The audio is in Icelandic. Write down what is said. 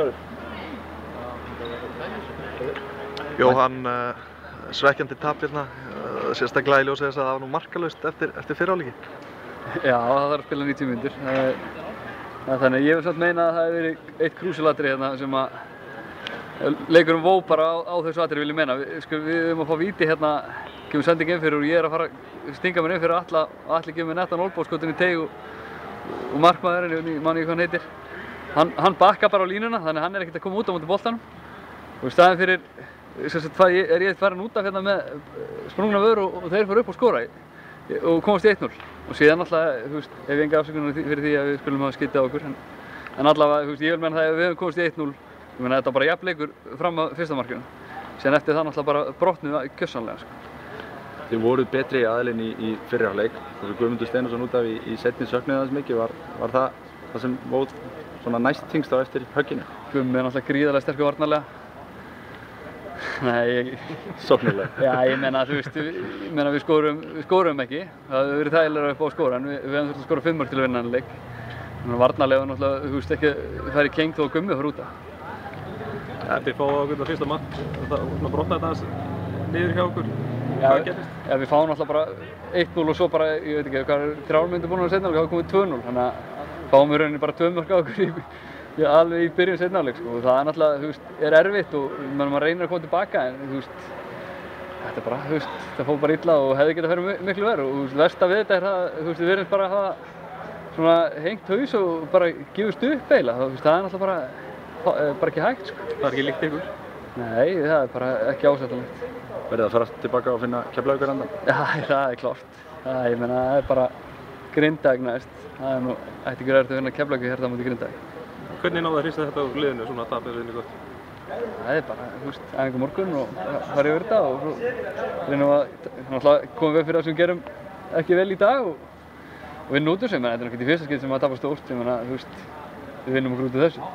Sorry. Jóhann, uh, svekkjandi tap hérna, uh, sérstaklega í ljósið þess að það var nú markalaust eftir, eftir fyrirálíki. Já, það þarf að spila 90 myndir. Þannig ég vil samt meina að það hefur verið eitt krúsilatri hérna sem að leikurum vó bara á, á þessu atri vil ég meina. Við, sko, við höfum að fá víti hérna, gefum sending inn fyrir og ég er að fara að stinga mér inn fyrir alla allir mér nettan olbóðskotin í teg og, og markmaðurinn, ég man ekki hvað hann heitir. Hann, hann bakka bara á línuna þannig að hann er ekkert að koma út á mútið boltanum. Og í staðin fyrir, sagt, er ég farin út af hérna með sprungna vöru og, og þeir fyrir upp og skora. Og komast í 1-0 og síðan alltaf, þú veist, hef ég enga afsökunar fyrir því að við skulum hafa skyttið á okkur en, en allavega, þú veist, ég vil menna það að við hefum komast í 1-0 ég menna þetta var bara jafnleikur fram á fyrsta markinu. Síðan eftir það náttúrulega bara brotnuð kjössanlega sko. Þið voruð betri aðilinn í, í fyrirháleik þessu Guðmundur Steinarsson út af í, í setni söknuðið aðeins mikið var, var það það sem mót svona næst tingst á eftir högginu? Guðmund er náttúrulega gríðarlega sterkur varnarlega Nei, ég... Sóknulega? Já, ég menna, þú veist, ég menna við skorum, við skorum ekki. Það hefur verið þægilega upp á skóra, en við, við hefum þurft að skora fimm mörg til að vinna hann leik. Þannig að varnarlega er náttúrulega, þú veist, ekki færi keng þó að gummi fyrir úta. Þið fáið okkur það fyrsta mark, það brotnaði þetta niður hjá okkur. Já, Hvað gerist? Já, við fáum náttúrulega bara 1-0 og svo bara, ég veit ekki, hvað er þrjálmyndu búin að setja, það komið 2-0, þannig að fáum við rauninni bara 2 mörg á okkur í alveg í byrjun setnáleik sko og það er náttúrulega, þú veist, er erfitt og maður reynir að koma tilbaka en þú veist, þetta er bara, þú veist, það fór bara illa og hefði getið að vera miklu verð og þú veist, versta við þetta er það, þú veist, við verðum bara að hafa svona hengt haus og bara gefust upp eiginlega, þú veist, það er náttúrulega bara, bara ekki hægt sko. Það er ekki líkt ykkur? Nei, það er bara ekki ásættanlegt. Verðið að fara tilbaka og finna keflaugur andan? Já, það er klárt. Það, ég meina, það er bara grindag næst. Það er nú, ætti ekki verið að vinna keflaugur hérna á mútið grindag. Hvernig náðu að hrista þetta úr liðinu svona að tapja liðinu gott? Það er bara, þú veist, aðeins morgun og fara yfir þetta og svo reynum að, náttúrulega komum við fyrir það sem við gerum ekki vel í dag og, og vinna út úr sem, en þetta er náttúrulega ekki í fyrsta skil sem að tapa stórt, ég menna, þú veist, við vinnum okkur út úr þessu.